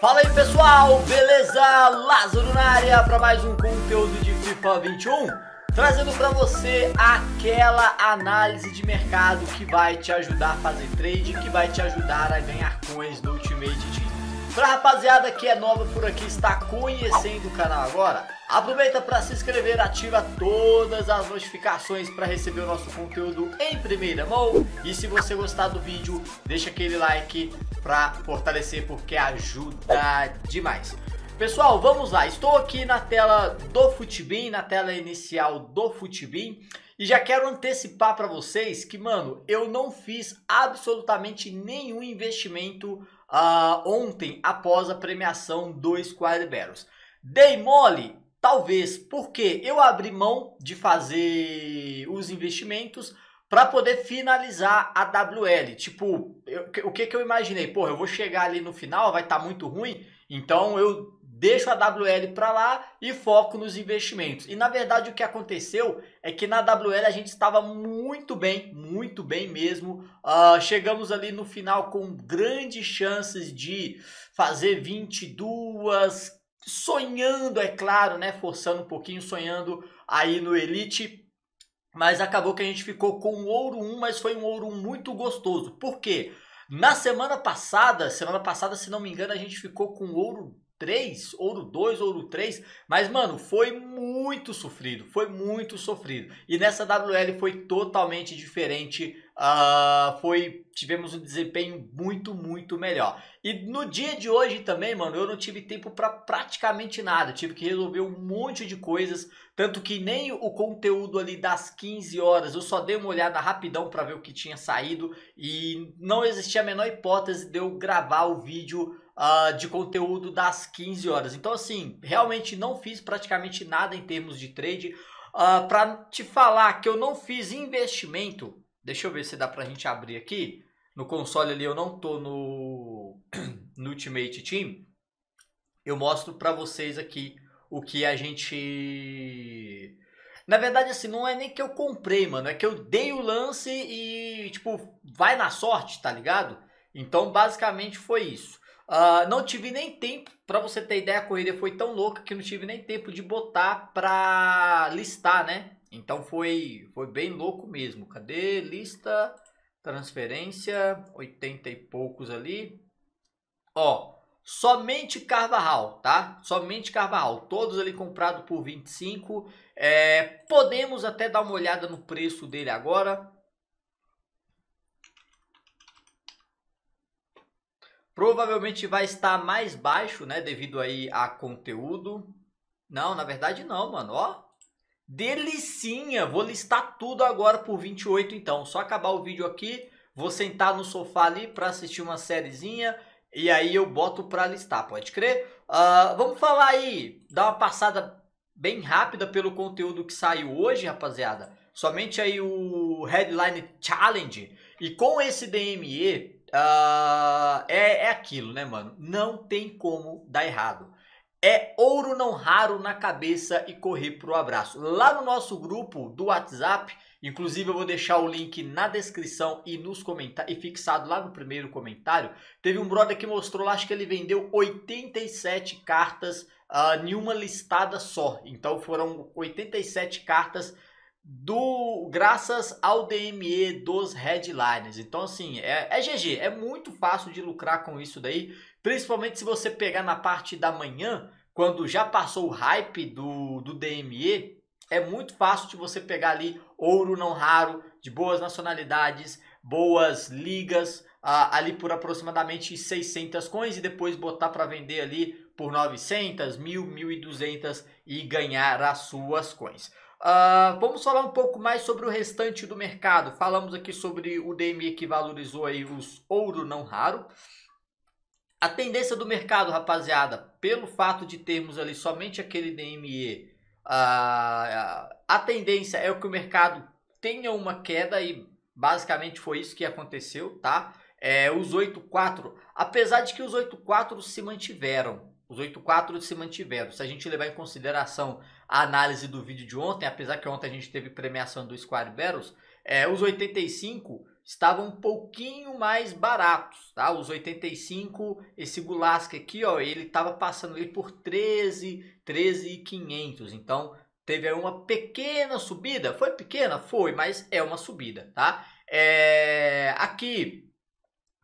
Fala aí pessoal, beleza? Lázaro na área para mais um conteúdo de FIFA 21, trazendo para você aquela análise de mercado que vai te ajudar a fazer trade, que vai te ajudar a ganhar coins no Ultimate Team. Pra rapaziada que é nova por aqui, está conhecendo o canal agora, aproveita para se inscrever, ativa todas as notificações para receber o nosso conteúdo em primeira mão. E se você gostar do vídeo, deixa aquele like para fortalecer porque ajuda demais. Pessoal, vamos lá. Estou aqui na tela do Futibin, na tela inicial do Futibin. E já quero antecipar para vocês que, mano, eu não fiz absolutamente nenhum investimento uh, ontem após a premiação do Squad Battles. Dei mole? Talvez, porque eu abri mão de fazer os investimentos para poder finalizar a WL. Tipo, eu, o que, que eu imaginei? Porra, eu vou chegar ali no final, vai estar tá muito ruim, então eu deixo a WL para lá e foco nos investimentos. E na verdade o que aconteceu é que na WL a gente estava muito bem, muito bem mesmo. Uh, chegamos ali no final com grandes chances de fazer 22, sonhando, é claro, né? Forçando um pouquinho, sonhando aí no Elite. Mas acabou que a gente ficou com o ouro 1, mas foi um ouro 1 muito gostoso. Por quê? Na semana passada, semana passada, se não me engano, a gente ficou com ouro 3, ouro 2, ouro 3, mas mano, foi muito sofrido, foi muito sofrido. E nessa WL foi totalmente diferente, uh, foi tivemos um desempenho muito, muito melhor. E no dia de hoje também, mano, eu não tive tempo para praticamente nada, tive que resolver um monte de coisas, tanto que nem o conteúdo ali das 15 horas, eu só dei uma olhada rapidão para ver o que tinha saído e não existia a menor hipótese de eu gravar o vídeo uh, de conteúdo das 15 horas. Então, assim, realmente não fiz praticamente nada em termos de trade. Uh, ah, para te falar que eu não fiz investimento, deixa eu ver se dá pra gente abrir aqui. No console ali eu não tô no, no Ultimate Team. Eu mostro para vocês aqui o que a gente... Na verdade, assim, não é nem que eu comprei, mano. É que eu dei o lance e, tipo, vai na sorte, tá ligado? Então, basicamente foi isso. Uh, não tive nem tempo, para você ter ideia, a corrida foi tão louca que não tive nem tempo de botar para listar, né? Então foi, foi bem louco mesmo. Cadê lista, transferência, 80 e poucos ali. Ó, somente Carvajal, tá? Somente Carvajal, todos ali comprados por 25. É, podemos até dar uma olhada no preço dele agora. Provavelmente vai estar mais baixo, né? Devido aí a conteúdo. Não, na verdade não, mano. Ó. Delicinha. Vou listar tudo agora por 28 então. Só acabar o vídeo aqui. Vou sentar no sofá ali para assistir uma sériezinha. E aí eu boto para listar, pode crer? Uh, vamos falar aí, dar uma passada bem rápida pelo conteúdo que saiu hoje, rapaziada. Somente aí o Headline Challenge. E com esse DME, Uh, é, é aquilo, né, mano? Não tem como dar errado. É ouro não raro na cabeça e correr pro abraço. Lá no nosso grupo do WhatsApp, inclusive eu vou deixar o link na descrição e nos comentários e fixado lá no primeiro comentário. Teve um brother que mostrou lá, acho que ele vendeu 87 cartas uh, em uma listada só. Então foram 87 cartas do graças ao DME dos headliners. Então assim, é, é GG, é muito fácil de lucrar com isso daí, principalmente se você pegar na parte da manhã, quando já passou o hype do, do DME, é muito fácil de você pegar ali ouro não raro, de boas nacionalidades, boas ligas, ah, ali por aproximadamente 600 coins e depois botar para vender ali por 900, 1000, 1200 e ganhar as suas coins. Uh, vamos falar um pouco mais sobre o restante do mercado. Falamos aqui sobre o DME que valorizou aí os ouro não raro. A tendência do mercado, rapaziada, pelo fato de termos ali somente aquele DME, uh, a tendência é que o mercado tenha uma queda e basicamente foi isso que aconteceu, tá? É, os 8.4, apesar de que os 8.4 se mantiveram, os 8.4 se mantiveram. Se a gente levar em consideração a análise do vídeo de ontem, apesar que ontem a gente teve premiação do Squad Battles, é, os 85 estavam um pouquinho mais baratos, tá? Os 85, esse Gulasca aqui, ó, ele estava passando ali por 13, 13,500. Então, teve aí uma pequena subida. Foi pequena? Foi, mas é uma subida, tá? É, aqui,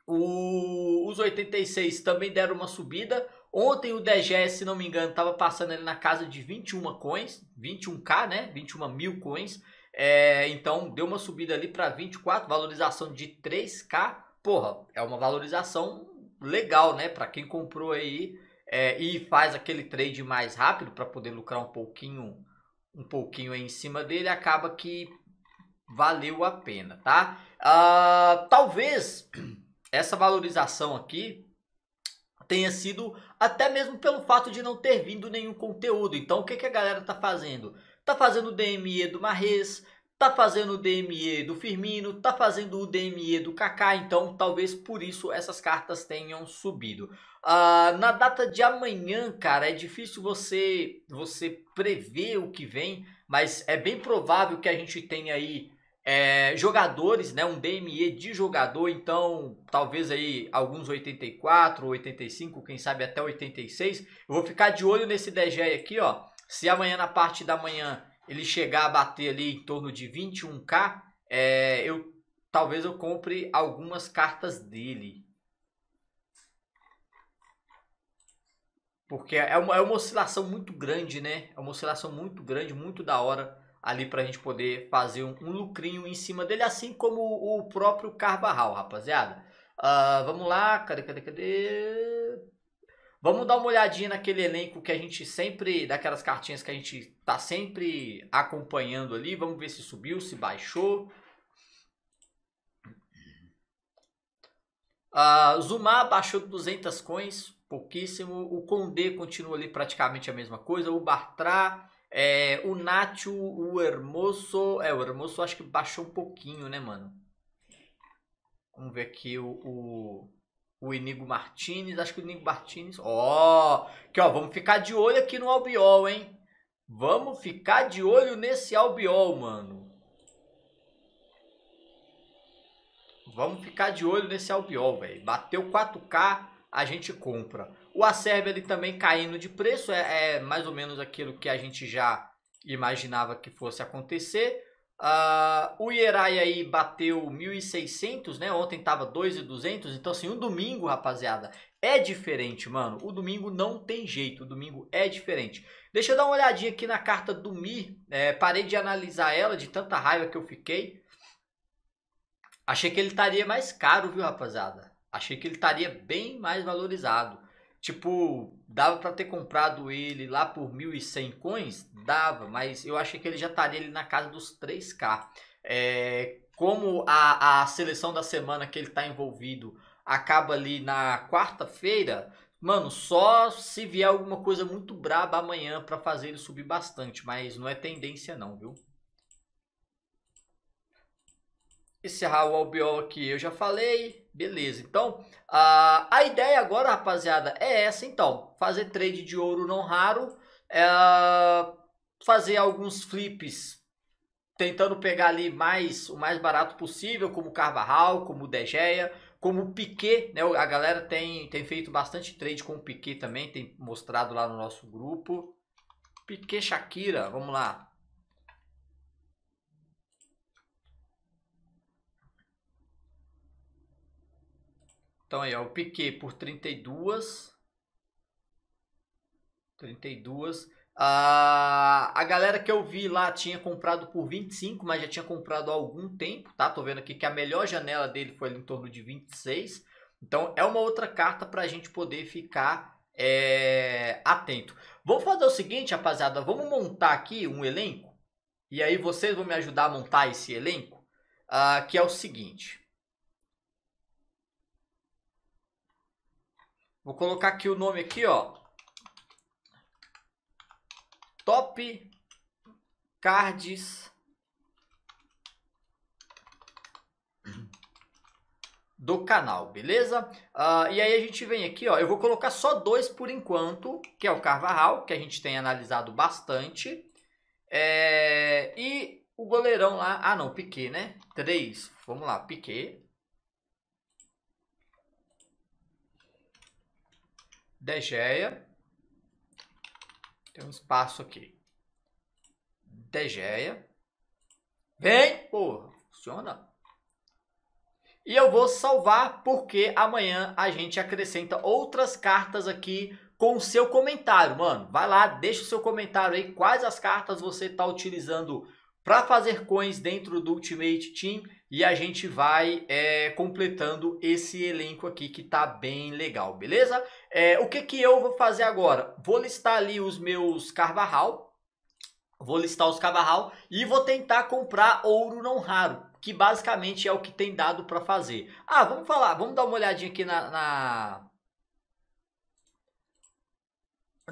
o, os 86 também deram uma subida. Ontem o DGS, se não me engano, estava passando ali na casa de 21 coins, 21k, né? 21 mil coins. É, então deu uma subida ali para 24, valorização de 3k. Porra, é uma valorização legal, né? Para quem comprou aí é, e faz aquele trade mais rápido para poder lucrar um pouquinho, um pouquinho em cima dele, acaba que valeu a pena, tá? Uh, talvez essa valorização aqui tenha sido até mesmo pelo fato de não ter vindo nenhum conteúdo. Então, o que, que a galera tá fazendo? Tá fazendo o DME do Marrez, tá fazendo o DME do Firmino, tá fazendo o DME do Kaká, então talvez por isso essas cartas tenham subido. Uh, na data de amanhã, cara, é difícil você, você prever o que vem, mas é bem provável que a gente tenha aí é, jogadores, né, um DME de jogador, então talvez aí alguns 84, 85, quem sabe até 86. Eu vou ficar de olho nesse DG aqui, ó. Se amanhã na parte da manhã ele chegar a bater ali em torno de 21k, é, eu talvez eu compre algumas cartas dele. Porque é uma, é uma oscilação muito grande, né? É uma oscilação muito grande, muito da hora ali para a gente poder fazer um, um, lucrinho em cima dele, assim como o, próprio Carvajal, rapaziada. Uh, vamos lá, cadê, cadê, cadê? Vamos dar uma olhadinha naquele elenco que a gente sempre, daquelas cartinhas que a gente tá sempre acompanhando ali. Vamos ver se subiu, se baixou. Uh, Zumar baixou 200 coins, pouquíssimo. O Condé continua ali praticamente a mesma coisa. O Bartra é, o Nacho, o Hermoso. É, o Hermoso acho que baixou um pouquinho, né, mano? Vamos ver aqui o, o, o Inigo Martinez. Acho que o Inigo Martinez. Ó, oh, aqui, ó. Vamos ficar de olho aqui no Albiol, hein? Vamos ficar de olho nesse Albiol, mano. Vamos ficar de olho nesse Albiol, velho. Bateu 4K, a gente compra. O Acerbe ali também caindo de preço, é, é, mais ou menos aquilo que a gente já imaginava que fosse acontecer. Uh, o Ierai aí bateu 1.600, né? Ontem tava 2.200, então assim, o domingo, rapaziada, é diferente, mano. O domingo não tem jeito, o domingo é diferente. Deixa eu dar uma olhadinha aqui na carta do Mi, é, parei de analisar ela de tanta raiva que eu fiquei. Achei que ele estaria mais caro, viu, rapaziada? Achei que ele estaria bem mais valorizado. Tipo, dava para ter comprado ele lá por 1.100 coins? Dava, mas eu achei que ele já estaria ali na casa dos 3k. É, como a, a seleção da semana que ele está envolvido acaba ali na quarta-feira, mano, só se vier alguma coisa muito braba amanhã para fazer ele subir bastante, mas não é tendência não, viu? Encerrar o albiol aqui, eu já falei. Beleza, então a, a ideia agora, rapaziada, é essa então. Fazer trade de ouro não raro, é, fazer alguns flips tentando pegar ali mais o mais barato possível, como Carvajal, como Degeia, como Piquet, né? A galera tem, tem feito bastante trade com o Piquet também, tem mostrado lá no nosso grupo. Piquet Shakira, vamos lá. Então aí, ó, o Piquet por 32. 32. Ah, a galera que eu vi lá tinha comprado por 25, mas já tinha comprado há algum tempo, tá? Tô vendo aqui que a melhor janela dele foi em torno de 26. Então é uma outra carta para a gente poder ficar é, atento. Vamos fazer o seguinte, rapaziada. Vamos montar aqui um elenco. E aí vocês vão me ajudar a montar esse elenco. Ah, que é o seguinte. Vou colocar aqui o nome aqui, ó. Top Cards do canal, beleza? Uh, e aí a gente vem aqui, ó, eu vou colocar só dois por enquanto, que é o Carvajal, que a gente tem analisado bastante, é, e o goleirão lá, ah não, Piquet, né? Três, Vamos lá, Piquet. Degeia. Tem um espaço aqui. Degeia. Vem! Porra, funciona. E eu vou salvar porque amanhã a gente acrescenta outras cartas aqui com o seu comentário, mano. Vai lá, deixa o seu comentário aí, quais as cartas você está utilizando para fazer coins dentro do Ultimate Team e a gente vai é, completando esse elenco aqui que tá bem legal, beleza? É, o que que eu vou fazer agora? Vou listar ali os meus Carvajal, vou listar os Carvajal e vou tentar comprar ouro não raro, que basicamente é o que tem dado para fazer. Ah, vamos falar, vamos dar uma olhadinha aqui na, na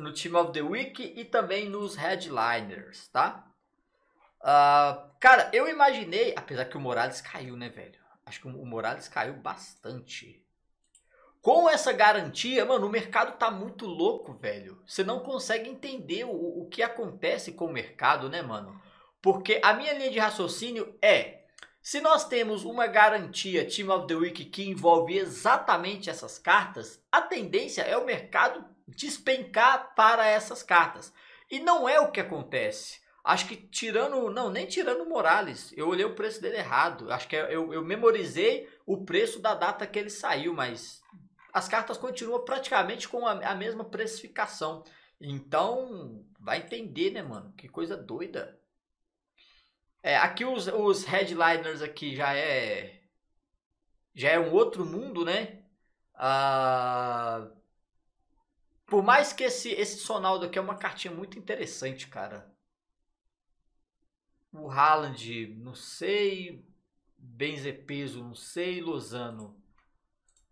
no Team of the Week e também nos Headliners, tá? Uh, cara, eu imaginei, apesar que o Morales caiu, né, velho? Acho que o Morales caiu bastante. Com essa garantia, mano, o mercado tá muito louco, velho. Você não consegue entender o, o que acontece com o mercado, né, mano? Porque a minha linha de raciocínio é: se nós temos uma garantia Team of the Week que envolve exatamente essas cartas, a tendência é o mercado despencar para essas cartas. E não é o que acontece. Acho que tirando, não, nem tirando o Morales, eu olhei o preço dele errado. Acho que eu, eu memorizei o preço da data que ele saiu, mas as cartas continuam praticamente com a, a mesma precificação. Então, vai entender, né, mano? Que coisa doida. É, aqui os, os headliners aqui já é já é um outro mundo, né? Ah, por mais que esse, esse Sonaldo aqui é uma cartinha muito interessante, cara. O Haaland, não sei. Benzepeso, não sei. Lozano.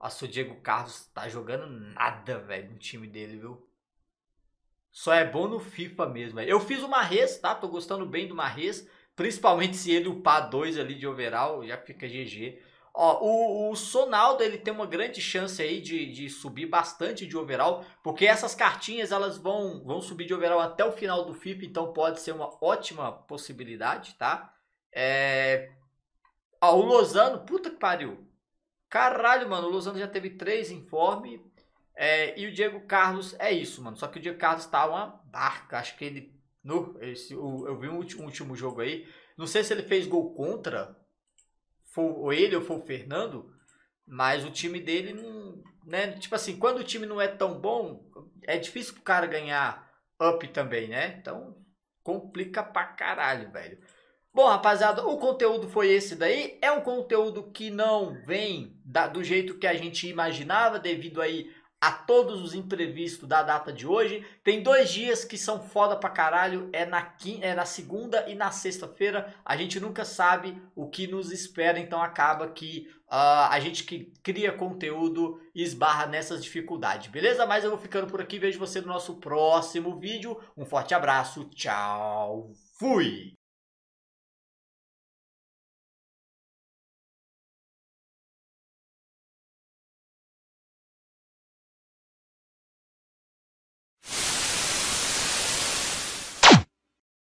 Nossa, o Diego Carlos tá jogando nada, velho, no time dele, viu? Só é bom no FIFA mesmo. Véio. Eu fiz o Marres, tá? Tô gostando bem do Marres. Principalmente se ele upar dois ali de overall, já fica GG. Ó, o, o Sonaldo ele tem uma grande chance aí de, de subir bastante de overall, porque essas cartinhas elas vão, vão subir de overall até o final do FIP, então pode ser uma ótima possibilidade, tá? É... Ó, o Lozano, puta que pariu. Caralho, mano, o Lozano já teve três informe. É, e o Diego Carlos é isso, mano. Só que o Diego Carlos tá uma barca. Acho que ele. No, esse, o, eu vi um último, um último jogo aí. Não sei se ele fez gol contra for ele ou for o Fernando, mas o time dele não. Né? Tipo assim, quando o time não é tão bom, é difícil o cara ganhar up também, né? Então complica pra caralho, velho. Bom, rapaziada, o conteúdo foi esse daí. É um conteúdo que não vem da, do jeito que a gente imaginava, devido aí a todos os imprevistos da data de hoje. Tem dois dias que são foda pra caralho, é na, é na segunda e na sexta-feira. A gente nunca sabe o que nos espera, então acaba que uh, a gente que cria conteúdo esbarra nessas dificuldades, beleza? Mas eu vou ficando por aqui, vejo você no nosso próximo vídeo. Um forte abraço, tchau, fui!